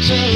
So